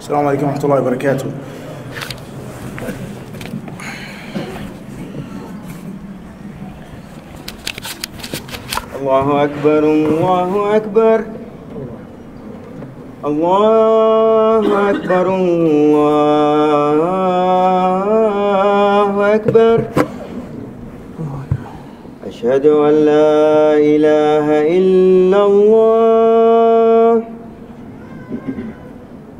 السلام عليكم ورحمة الله وبركاته. الله أكبر الله أكبر. الله أكبر الله أكبر. أشهد أن لا إله إلا الله.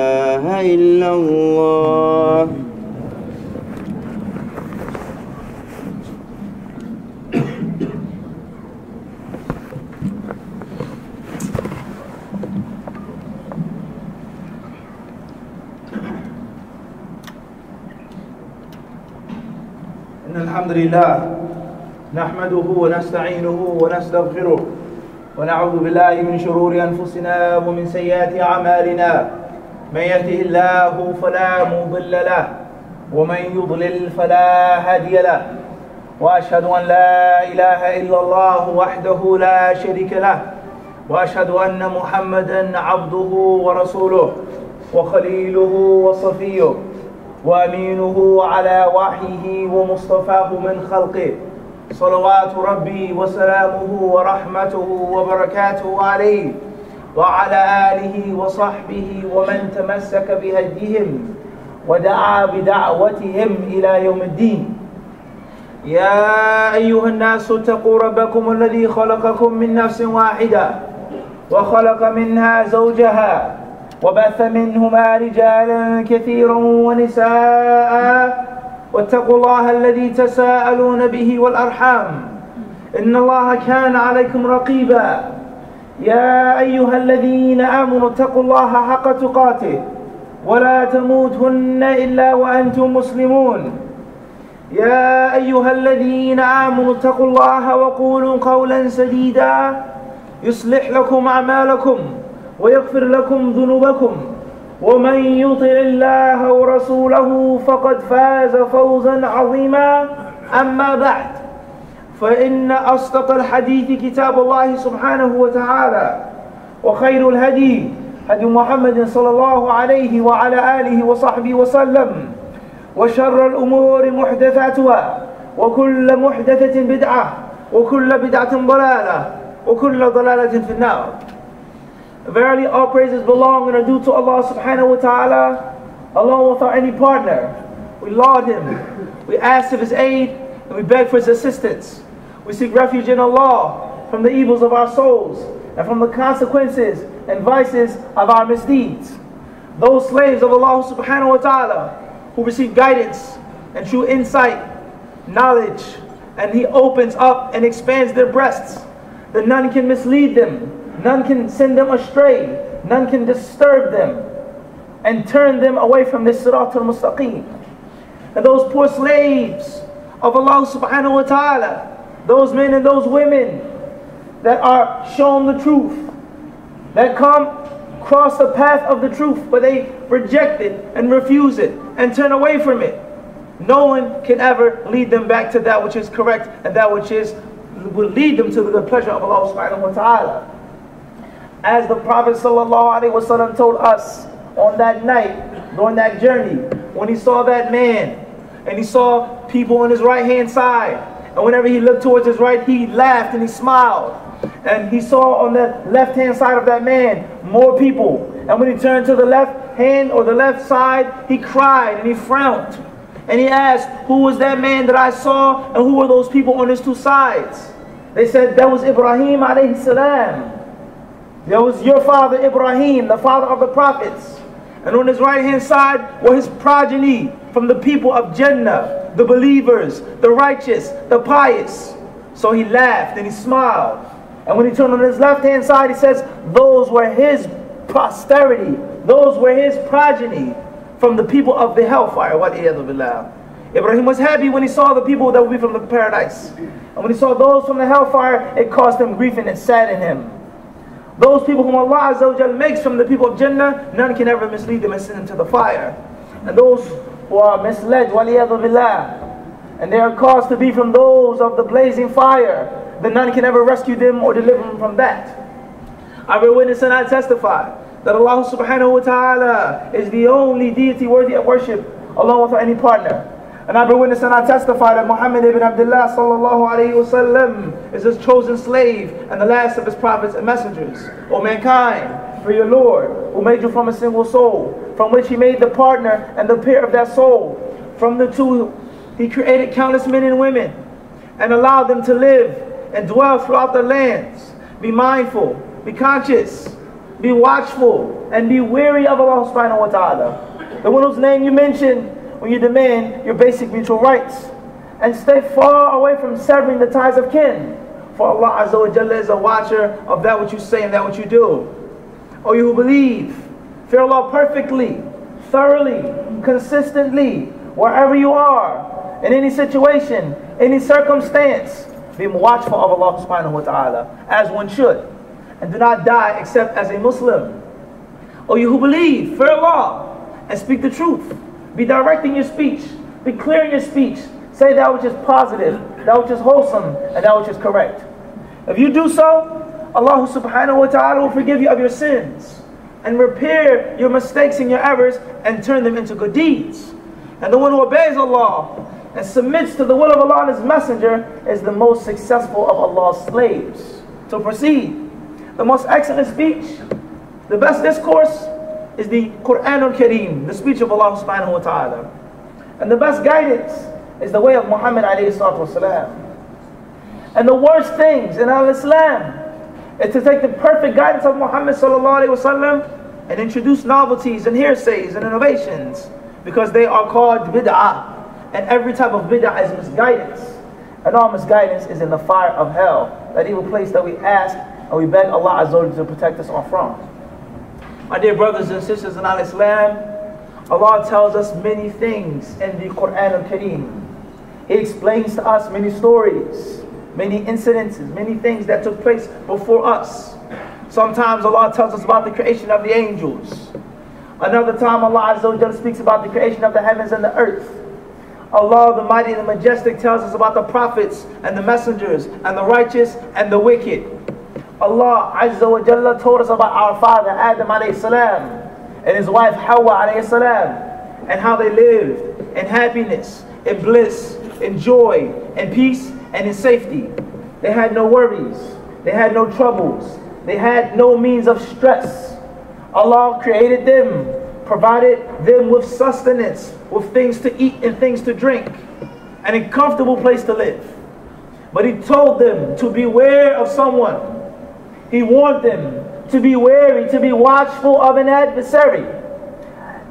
إله إلا الله. إن الحمد لله نحمده ونستعينه ونستغفره ونعوذ بالله من شرور أنفسنا ومن سيئات أعمالنا. من يهده الله فلا مضل له ومن يضلل فلا هادي له. وأشهد أن لا إله إلا الله وحده لا شريك له وأشهد أن محمدا عبده ورسوله وخليله وصفيه وأمينه على وحيه ومصطفاه من خلقه. صلوات ربي وسلامه ورحمته وبركاته عليه. وعلى آله وصحبه ومن تمسك بهديهم ودعا بدعوتهم إلى يوم الدين. يا أيها الناس اتقوا ربكم الذي خلقكم من نفس واحدة وخلق منها زوجها وبث منهما رجالا كثيرا ونساء. واتقوا الله الذي تساءلون به والأرحام. إن الله كان عليكم رقيبا. يا أيها الذين آمنوا اتقوا الله حق تقاته ولا تموتن إلا وأنتم مسلمون. يا أيها الذين آمنوا اتقوا الله وقولوا قولا سديدا. يصلح لكم أعمالكم ويغفر لكم ذنوبكم. ومن يطع الله ورسوله فقد فاز فوزا عظيما. أما بعد فإن أصدق الحديث كتاب الله سبحانه وتعالى وخير الهدي هدي محمد صلى الله عليه وعلى آله وصحبه وسلم وشر الأمور محدثاتها وكل محدثة بدعة وكل بدعة ضلالة وكل ضلالة في النار Verily all praises belong and are due to Allah subhanahu wa ta'ala alone without any partner. We laud Him, we ask of His aid, and we beg for His assistance. We seek refuge in Allah from the evils of our souls and from the consequences and vices of our misdeeds. Those slaves of Allah subhanahu wa ta'ala who receive guidance and true insight, knowledge, and He opens up and expands their breasts, that none can mislead them, none can send them astray, none can disturb them and turn them away from this sirat al-mustaqim. And those poor slaves of Allah subhanahu wa ta'ala, those men and those women that are shown the truth, that come cross the path of the truth, but they reject it and refuse it and turn away from it. No one can ever lead them back to that which is correct and that which is will lead them to the pleasure of Allah subhanahu wa ta'ala. As the Prophet sallallahu told us on that night, during that journey, when he saw that man and he saw people on his right hand side. And whenever he looked towards his right, he laughed and he smiled. And he saw on the left hand side of that man more people. And when he turned to the left hand or the left side, he cried and he frowned. And he asked, Who was that man that I saw? And who were those people on his two sides? They said, That was Ibrahim alayhi salam. That was your father Ibrahim, the father of the prophets. And on his right hand side were his progeny from the people of Jannah, the believers, the righteous, the pious. So he laughed and he smiled. And when he turned on his left hand side, he says, Those were his posterity, those were his progeny from the people of the hellfire. What Ibrahim was happy when he saw the people that would be from the paradise. And when he saw those from the hellfire, it caused him grief and it saddened him. Those people whom Allah Azza wa makes from the people of Jannah, none can ever mislead them and send them to the fire. And those who are misled, billah, and they are caused to be from those of the blazing fire, then none can ever rescue them or deliver them from that. I bear witness and I testify that Allah subhanahu wa ta'ala is the only deity worthy of worship along with any partner. And I bear witness and I testify that Muhammad ibn Abdullah sallallahu alayhi wasallam is his chosen slave and the last of his prophets and messengers. O mankind, for your Lord, who made you from a single soul, from which he made the partner and the pair of that soul. From the two, he created countless men and women and allowed them to live and dwell throughout the lands. Be mindful, be conscious, be watchful, and be weary of Allah subhanahu wa ta'ala. The one whose name you mention when you demand your basic mutual rights. And stay far away from severing the ties of kin. For Allah Azza wa Jalla is a watcher of that which you say and that which you do. O you who believe, fear Allah perfectly, thoroughly, consistently, wherever you are, in any situation, any circumstance. Be watchful of Allah subhanahu wa ta'ala, as one should. And do not die except as a Muslim. O you who believe, fear Allah, and speak the truth. Be direct in your speech. Be clear in your speech. Say that which is positive, that which is wholesome, and that which is correct. If you do so, Allah subhanahu wa ta'ala will forgive you of your sins and repair your mistakes and your errors and turn them into good deeds. And the one who obeys Allah and submits to the will of Allah and His Messenger is the most successful of Allah's slaves. So proceed. The most excellent speech, the best discourse, is the Quran al-Kareem, the speech of Allah subhanahu wa ta'ala. And the best guidance is the way of Muhammad alayhi salatu wasalam. And the worst things in al-Islam is to take the perfect guidance of Muhammad sallallahu alayhi wasallam and introduce novelties and hearsays and innovations because they are called bid'ah. And every type of bid'ah is misguidance. And all misguidance is in the fire of hell, that evil place that we ask and we beg Allah Azza to protect us all from. My dear brothers and sisters in Islam, Allah tells us many things in the Quran al-Kareem. He explains to us many stories, many incidences, many things that took place before us. Sometimes Allah tells us about the creation of the angels. Another time Allah Azza speaks about the creation of the heavens and the earth. Allah the Mighty and the Majestic tells us about the prophets and the messengers and the righteous and the wicked. Allah Azza wa Jalla told us about our father Adam alayhi salam and his wife Hawa alayhi salam and how they lived in happiness, in bliss, in joy, in peace, and in safety. They had no worries. They had no troubles. They had no means of stress. Allah created them, provided them with sustenance, with things to eat and things to drink, and a comfortable place to live. But He told them to beware of someone he warned them to be wary, to be watchful of an adversary,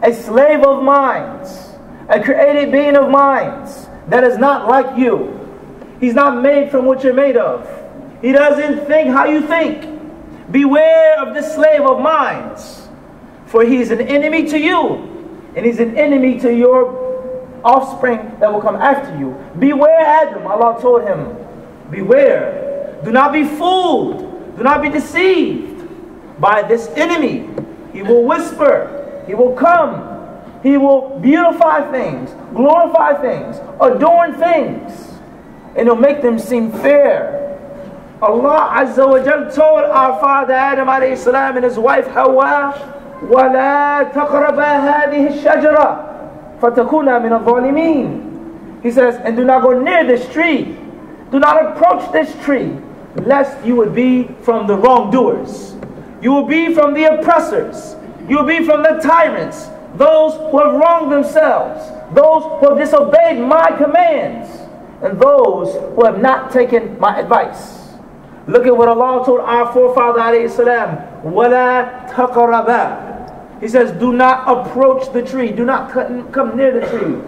a slave of minds, a created being of minds that is not like you. He's not made from what you're made of. He doesn't think how you think. Beware of this slave of minds, for he's an enemy to you, and he's an enemy to your offspring that will come after you. Beware, Adam, Allah told him. Beware. Do not be fooled do not be deceived by this enemy. He will whisper. He will come. He will beautify things, glorify things, adorn things, and he'll make them seem fair. Allah Azza wa Jal told our father Adam alayhi salam and his wife Hawa, وَلَا تَقْرَبَا هَذِهِ الشَّجَرَةِ فَتَكُونَ مِنَ الظَّالِمِينَ He says, and do not go near this tree. Do not approach this tree, lest you would be from the wrongdoers. You will be from the oppressors. You will be from the tyrants, those who have wronged themselves, those who have disobeyed my commands, and those who have not taken my advice. Look at what Allah told our forefather alayhi salam, وَلَا تَقَرَبَا He says, do not approach the tree. Do not come near the tree.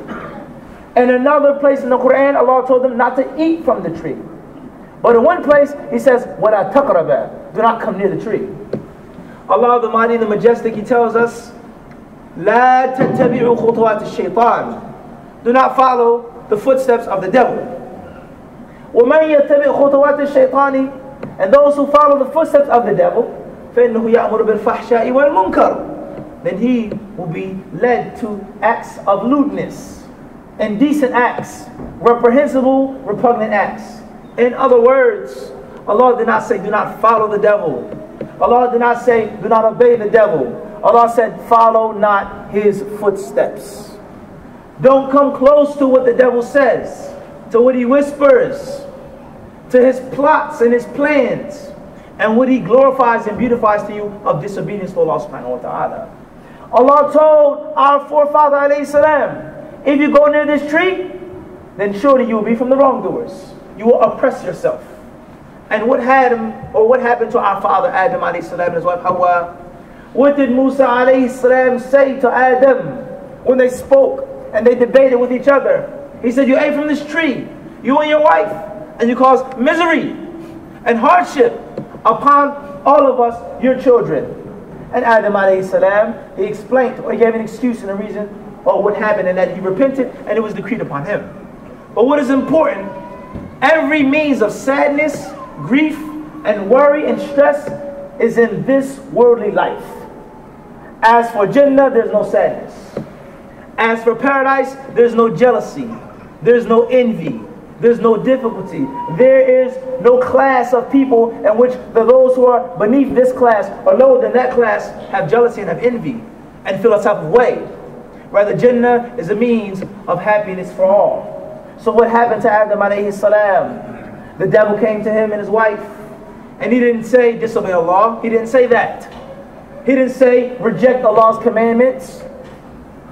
And another place in the Quran, Allah told them not to eat from the tree. But in one place, He says, وَلَا تَقْرَبَا Do not come near the tree. Allah the Mighty, the Majestic, He tells us, لَا تَتَّبِعُوا خُطُوَاتِ الشَّيْطَانِ Do not follow the footsteps of the devil. وَمَنْ يَتَّبِعْ خُطُوَاتِ الشَّيْطَانِ and those who follow the footsteps of the devil, فَإِنَّهُ يَأْمُرُ بِالْفَحْشَاءِ وَالْمُنْكَرِ Then he will be led to acts of lewdness, indecent acts, reprehensible, repugnant acts. In other words, Allah did not say, do not follow the devil. Allah did not say, do not obey the devil. Allah said, follow not his footsteps. Don't come close to what the devil says, to what he whispers, to his plots and his plans and what he glorifies and beautifies to you of disobedience to Allah subhanahu wa ta'ala. Allah told our forefather salam, if you go near this tree, then surely you will be from the wrongdoers. You will oppress yourself. And what had or what happened to our father Adam alayhi salam and his wife Hawa? What did Musa alayhi salam say to Adam when they spoke and they debated with each other? He said, you ate from this tree, you and your wife and you caused misery and hardship upon all of us, your children. And Adam alayhi salam, he explained, or he gave an excuse and a reason, or what happened, and that he repented, and it was decreed upon him. But what is important, every means of sadness, grief, and worry and stress is in this worldly life. As for Jannah, there's no sadness. As for paradise, there's no jealousy, there's no envy, there's no difficulty. There is no class of people in which the, those who are beneath this class or lower than that class have jealousy and have envy and feel a type of way. Rather, Jannah is a means of happiness for all. So what happened to Adam alayhi salam? The devil came to him and his wife. And he didn't say disobey Allah. He didn't say that. He didn't say reject Allah's commandments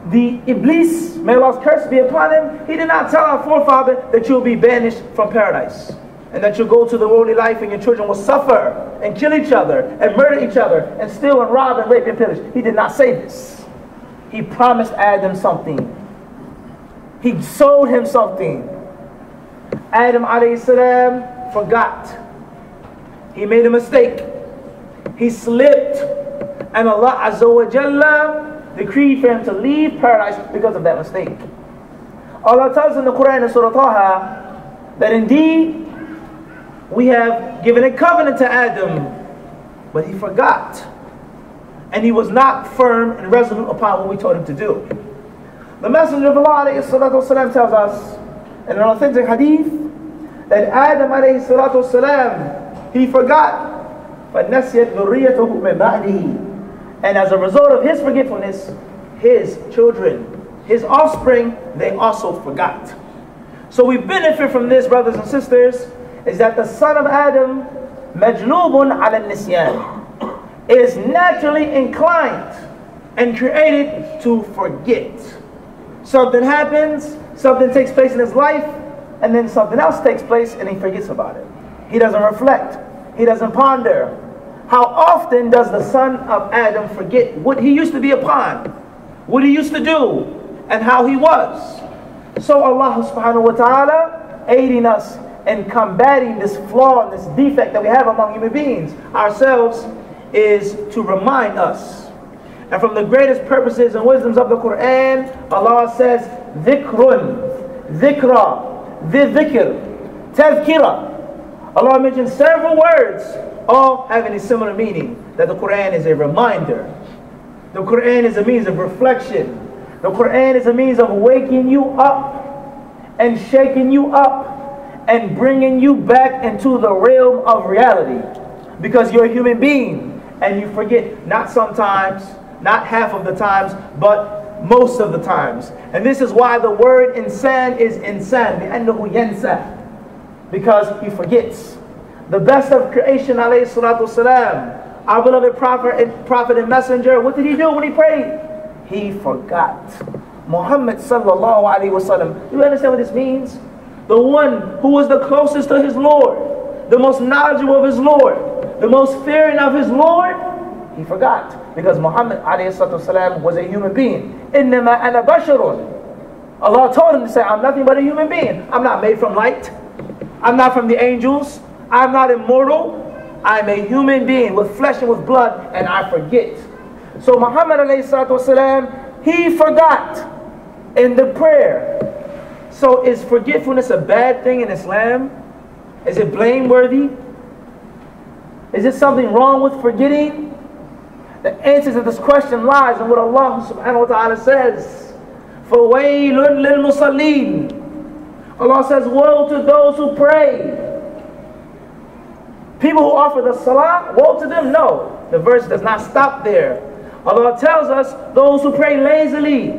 the Iblis, may Allah's curse be upon him, he did not tell our forefather that you'll be banished from paradise and that you'll go to the worldly life and your children will suffer and kill each other and murder each other and steal and rob and rape and pillage. He did not say this. He promised Adam something. He sold him something. Adam salam forgot. He made a mistake. He slipped. And Allah Azza wa Jalla decreed for him to leave paradise because of that mistake. Allah tells in the Quran in Surah Taha that indeed we have given a covenant to Adam, but he forgot. And he was not firm and resolute upon what we told him to do. The Messenger of Allah والسلام, tells us in an authentic hadith that Adam والسلام, he forgot فَنَسْيَتْ ذُرِّيَّتُهُ مِنْ بَعْدِهِ and as a result of his forgetfulness, his children, his offspring, they also forgot. So we benefit from this, brothers and sisters, is that the son of Adam, majlubun ala nisyan, is naturally inclined and created to forget. Something happens, something takes place in his life, and then something else takes place and he forgets about it. He doesn't reflect. He doesn't ponder. How often does the son of Adam forget what he used to be upon, what he used to do, and how he was? So Allah subhanahu wa ta'ala aiding us in combating this flaw and this defect that we have among human beings, ourselves, is to remind us. And from the greatest purposes and wisdoms of the Quran, Allah says, dhikrun, dhikra, dhikr, tazkira. Allah mentions several words all having a similar meaning that the Quran is a reminder. The Quran is a means of reflection. The Quran is a means of waking you up and shaking you up and bringing you back into the realm of reality. Because you're a human being and you forget, not sometimes, not half of the times, but most of the times. And this is why the word insan is insan. Because he forgets. The best of creation, alayhi salatu salam, our beloved prophet and, prophet and messenger, what did he do when he prayed? He forgot. Muhammad sallallahu alayhi wasallam. You understand what this means? The one who was the closest to his Lord, the most knowledgeable of his Lord, the most fearing of his Lord, he forgot. Because Muhammad والسلام, was a human being. إِنَّمَا أَنَا بَشَرٌ Allah told him to say, I'm nothing but a human being. I'm not made from light. I'm not from the angels. I'm not immortal. I'm a human being with flesh and with blood, and I forget. So Muhammad والسلام, he forgot in the prayer. So is forgetfulness a bad thing in Islam? Is it blameworthy? Is it something wrong with forgetting? The answer to this question lies in what Allah subhanahu wa ta'ala says. فَوَيْلٌ لِلْمُصَلِّينَ Allah says, woe to those who pray. People who offer the salah, woe to them? No. The verse does not stop there. Allah tells us, those who pray lazily,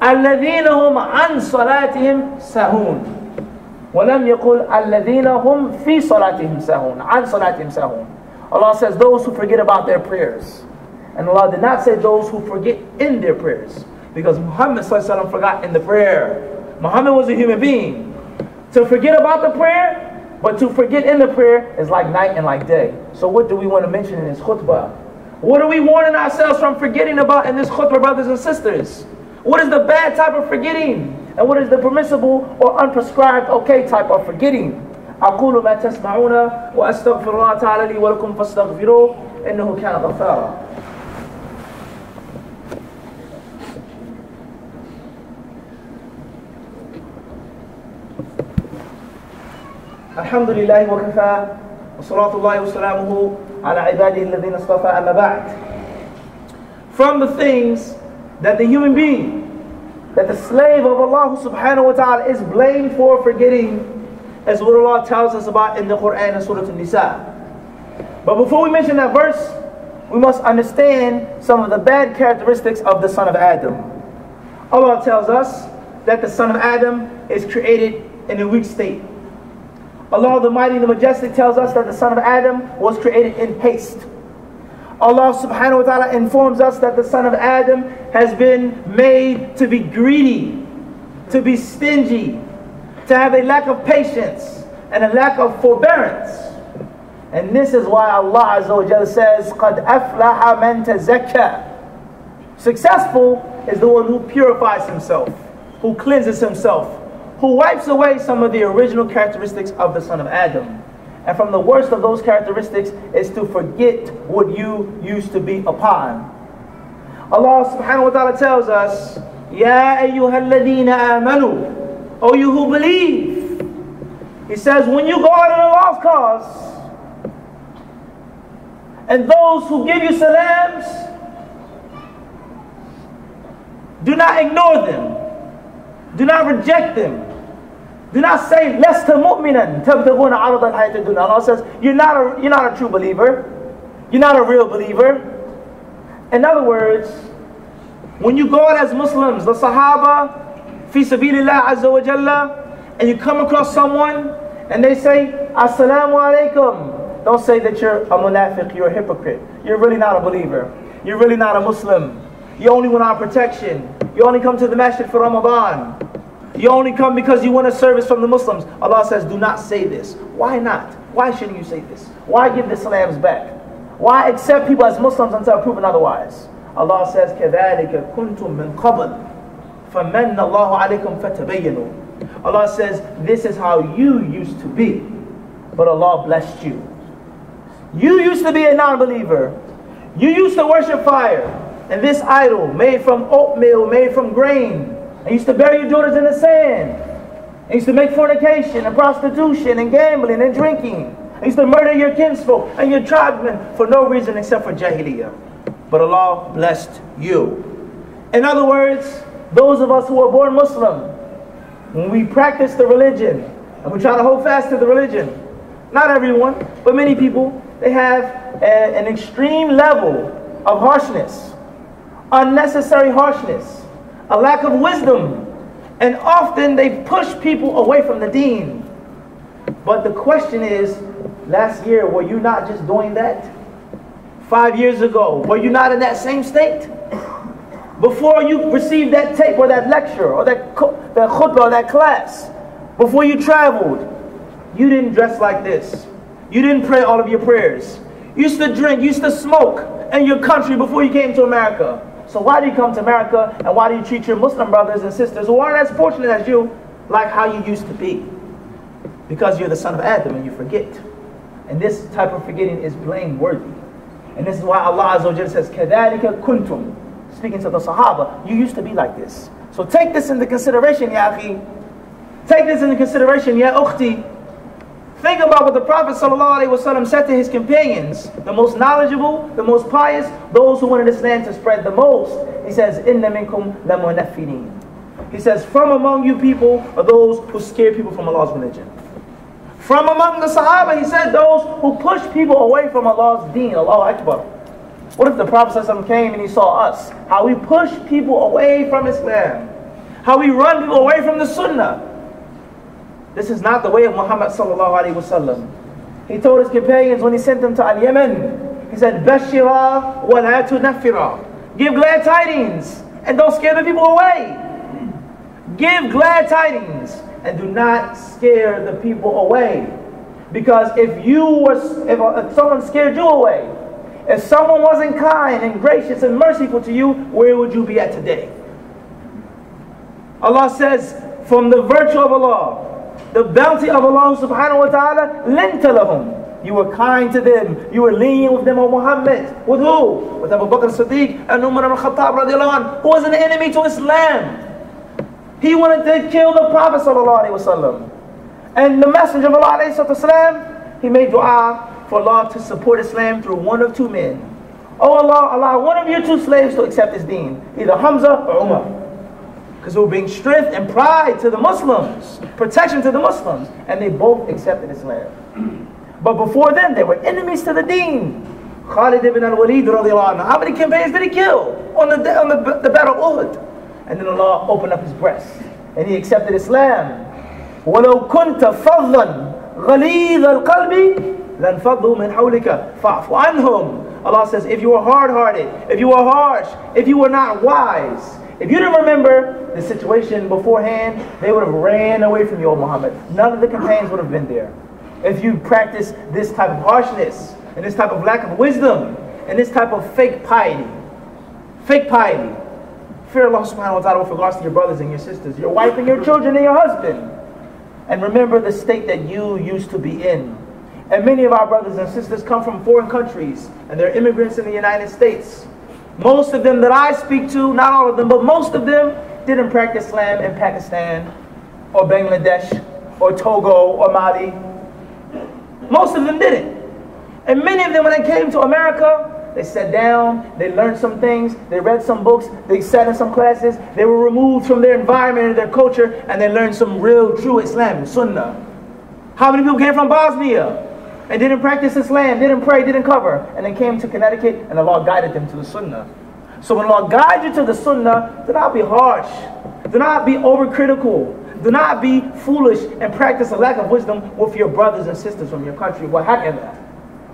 الَّذِينَ هُمْ عَنْ صَلَاتِهِمْ سَهُونَ ولم يقل الذين هم في صلاتهم سهون عن صلاتهم سهون Allah says those who forget about their prayers and Allah did not say those who forget in their prayers. Because Muhammad forgot in the prayer. Muhammad was a human being. To forget about the prayer, but to forget in the prayer is like night and like day. So what do we want to mention in this khutbah? What are we warning ourselves from forgetting about in this khutbah, brothers and sisters? What is the bad type of forgetting? And what is the permissible or unprescribed okay type of forgetting? أقول ما تسمعون وأستغفر الله تعالى لي ولكم فاستغفروه إنه كان غفارا الحمد لله وكفى وصلاة الله وسلامه على عباده الذين اصطفى أما بعد From the things that the human being, that the slave of Allah subhanahu wa ta'ala is blamed for forgetting as what Allah tells us about in the Quran and Surah An-Nisa. But before we mention that verse, we must understand some of the bad characteristics of the son of Adam. Allah tells us that the son of Adam is created in a weak state. Allah the Mighty and the Majestic tells us that the son of Adam was created in haste. Allah subhanahu wa ta'ala informs us that the son of Adam has been made to be greedy, to be stingy, to have a lack of patience and a lack of forbearance. And this is why Allah Azza wa Jalla says, قَدْ أَفْلَحَ مَنْ تَزَكَّى Successful is the one who purifies himself, who cleanses himself, who wipes away some of the original characteristics of the son of Adam. And from the worst of those characteristics is to forget what you used to be upon. Allah subhanahu wa ta'ala tells us, Ya ayyuhalladhina amanu, O you who believe. He says, when you go out on a lost cause, and those who give you salams, do not ignore them. Do not reject them. Do not say lasta mu'minan tabtaghuna arad al-hayat dunya. Allah says you're not a you're not a true believer. You're not a real believer. In other words, when you go out as Muslims, the Sahaba, fi sabilillah azza wa jalla, and you come across someone and they say assalamu alaikum, don't say that you're a munafiq, you're a hypocrite. You're really not a believer. You're really not a Muslim. You only want our protection. You only come to the masjid for Ramadan. You only come because you want a service from the Muslims. Allah says, do not say this. Why not? Why shouldn't you say this? Why give the salams back? Why accept people as Muslims until proven otherwise? Allah says, كَذَلِكَ كُنْتُم مِّن قَبْلِ فَمَنَّ اللَّهُ عَلَيْكُمْ فَتَبَيَّنُوا Allah says, this is how you used to be, but Allah blessed you. You used to be a non-believer. You used to worship fire. And this idol, made from oatmeal, made from grain, and used to bury your daughters in the sand. And used to make fornication and prostitution and gambling and drinking. And used to murder your kinsfolk and your tribesmen for no reason except for jahiliyyah. But Allah blessed you. In other words, those of us who are born Muslim, when we practice the religion and we try to hold fast to the religion, not everyone, but many people, they have a, an extreme level of harshness, unnecessary harshness a lack of wisdom, and often they push people away from the deen. But the question is, last year, were you not just doing that? Five years ago, were you not in that same state? Before you received that tape or that lecture or that, that khutbah or that class, before you traveled, you didn't dress like this. You didn't pray all of your prayers. You used to drink, you used to smoke in your country before you came to America. So why do you come to America and why do you treat your Muslim brothers and sisters who aren't as fortunate as you like how you used to be? Because you're the son of Adam and you forget. And this type of forgetting is blameworthy. And this is why Allah Azza says, كَذَلِكَ kuntum. Speaking to the Sahaba, you used to be like this. So take this into consideration, Ya akhi. Take this into consideration, Ya ukhti. Think about what the Prophet ﷺ said to his companions, the most knowledgeable, the most pious, those who wanted Islam to spread the most. He says. He says, from among you people are those who scare people from Allah's religion. From among the Sahaba, he said, those who push people away from Allah's deen, Allah Akbar. What if the Prophet ﷺ came and he saw us? How we push people away from Islam. How we run people away from the Sunnah. This is not the way of Muhammad sallallahu alaihi wasallam. He told his companions when he sent them to Al-Yemen, he said, Bashira wa la. Give glad tidings and don't scare the people away. Give glad tidings and do not scare the people away. Because if you were, if, if someone scared you away, if someone wasn't kind and gracious and merciful to you, where would you be at today? Allah says, from the virtue of Allah, the bounty of Allah subhanahu wa ta'ala, linta lahum. You were kind to them. You were lenient with them, O Muhammad. With who? With Abu Bakr Siddiq and Umar al-Khattab radiallahu who was an enemy to Islam. He wanted to kill the Prophet sallallahu alayhi wasallam. And the Messenger of Allah alayhi he made dua for Allah to support Islam through one of two men. Oh Allah, allow one of your two slaves to accept his deen. Either Hamza or Umar. Because it will bring strength and pride to the Muslims, protection to the Muslims. And they both accepted Islam. But before then, they were enemies to the deen. Khalid ibn al-Walid how many campaigns did he kill on the, on the, the battle of Uhud? And then Allah opened up his breast and he accepted Islam. وَلَوْ كُنْتَ فَضًّا غَلِيظَ الْقَلْبِ لَنْفَضُّوا مِنْ حَوْلِكَ فَاعْفُ عَنْهُمْ Allah says, if you were hard-hearted, if you were harsh, if you were not wise, if you didn't remember the situation beforehand, they would have ran away from you, O Muhammad. None of the companions would have been there. If you practice this type of harshness and this type of lack of wisdom and this type of fake piety, fake piety, fear Allah subhanahu wa ta'ala with regards to your brothers and your sisters, your wife and your children and your husband. And remember the state that you used to be in. And many of our brothers and sisters come from foreign countries and they're immigrants in the United States. Most of them that I speak to, not all of them, but most of them didn't practice Islam in Pakistan or Bangladesh or Togo or Mali. Most of them didn't. And many of them, when they came to America, they sat down, they learned some things, they read some books, they sat in some classes, they were removed from their environment and their culture, and they learned some real, true Islam, Sunnah. How many people came from Bosnia? And didn't practice Islam, didn't pray, didn't cover, and then came to Connecticut and the Lord guided them to the Sunnah. So when Allah guides you to the Sunnah, do not be harsh, do not be overcritical, do not be foolish and practice a lack of wisdom with your brothers and sisters from your country. What happened?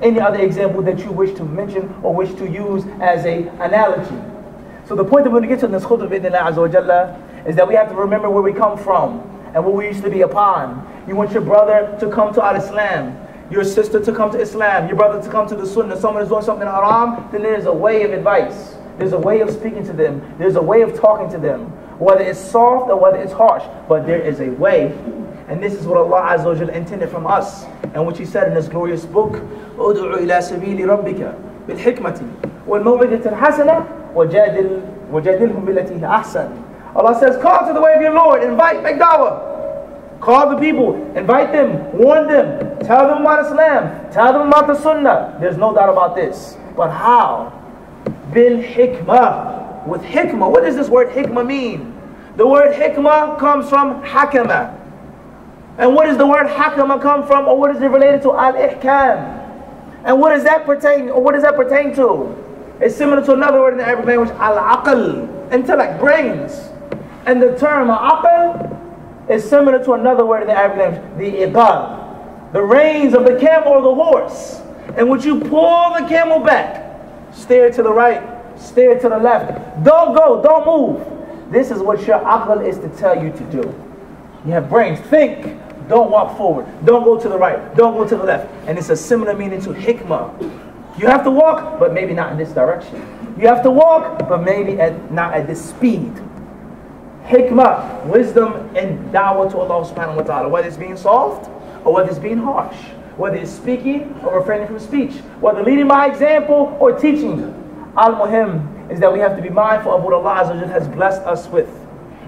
Any other example that you wish to mention or wish to use as a analogy. So the point that we're going to get to in this khutbah is that we have to remember where we come from and what we used to be upon. You want your brother to come to al-Islam your sister to come to Islam, your brother to come to the Sunnah, someone is doing something haram, then there's a way of advice. There's a way of speaking to them. There's a way of talking to them. Whether it's soft or whether it's harsh, but there is a way. And this is what Allah Azza wa intended from us. And what He said in this glorious book, أُدْعُ إِلَى سَبِيلِ رَبِّكَ بِالْحِكْمَةِ وَالْمَوْعِدَةِ الْحَسَنَةِ وَجَادِلْ وَجَادِلْهُمْ بِالَّتِي أَحْسَنُ Allah says, call to the way of your Lord, invite, make dawah. Call the people, invite them, warn them, tell them about Islam, tell them about the Sunnah. There's no doubt about this. But how? Bil hikmah. With hikmah. What does this word hikmah mean? The word hikmah comes from hakama. And what does the word hakama come from? Or what is it related to? Al-ihkam. And what does that pertain, or what does that pertain to? It's similar to another word in the Arabic language, al-aql, intellect, brains. And the term aql is similar to another word in the Arabic language, the iqal. The reins of the camel or the horse. And when you pull the camel back, steer to the right, steer to the left. Don't go, don't move. This is what your aql is to tell you to do. You have brains, think. Don't walk forward. Don't go to the right. Don't go to the left. And it's a similar meaning to hikmah. You have to walk, but maybe not in this direction. You have to walk, but maybe at, not at this speed. Hikmah, wisdom and da'wah to Allah subhanahu wa ta'ala, whether it's being soft or whether it's being harsh, whether it's speaking or refraining from speech, whether leading by example or teaching. Al-Muhim is that we have to be mindful of what Allah has blessed us with.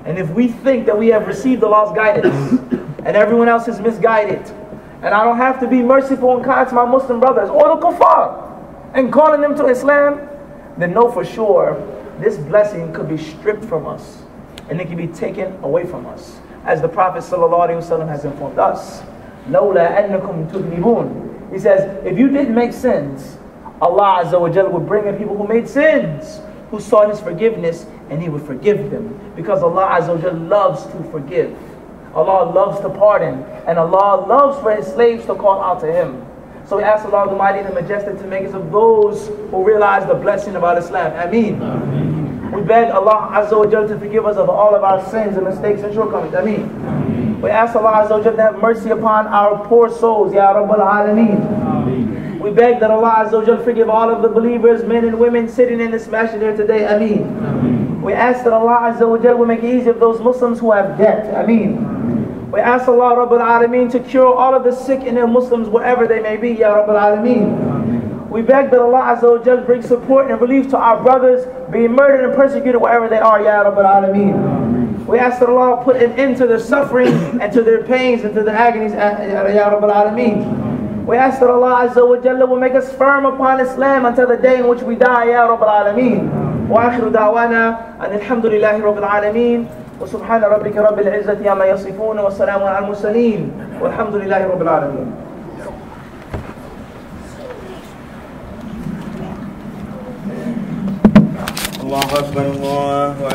And if we think that we have received Allah's guidance, and everyone else is misguided. And I don't have to be merciful and kind to my Muslim brothers or the kuffar and calling them to Islam, then know for sure this blessing could be stripped from us and it can be taken away from us. As the Prophet ﷺ has informed us, لَوْلَا أَنَّكُمْ تُذْنِبُونَ He says, if you didn't make sins, Allah Azza wa Jalla would bring in people who made sins, who sought His forgiveness, and He would forgive them. Because Allah Azza wa Jalla loves to forgive. Allah loves to pardon, and Allah loves for His slaves to call out to Him. So we ask Allah the Mighty and the Majestic to make us of those who realize the blessing about Islam. Ameen. Ameen. We beg Allah Azza wa Jalla to forgive us of all of our sins and mistakes and shortcomings. Ameen. We ask Allah Azza wa Jalla to have mercy upon our poor souls. Ya Rabbal Alameen. We beg that Allah Azza wa Jalla forgive all of the believers, men and women sitting in this masjid here today. Ameen. We ask that Allah Azza wa Jalla will make it easy of those Muslims who have debt. Ameen. We ask Allah Rabbul Alameen to cure all of the sick and the Muslims wherever they may be, Ya Rabbul Alameen. We beg that Allah Azza wa Jal bring support and relief to our brothers being murdered and persecuted wherever they are, Ya Rabbul Alameen. We ask that Allah put an end to their suffering and to their pains and to their agonies, Ya Rabbul Alameen. We ask that Allah Azza wa Jalla will make us firm upon Islam until the day in which we die, Ya Rabbul Alameen. وآخر دعوانا أن الحمد لله رب العالمين وسبحان ربك رب العزة عما يصفون والسلام على المرسلين والحمد لله رب العالمين الله أكبر الله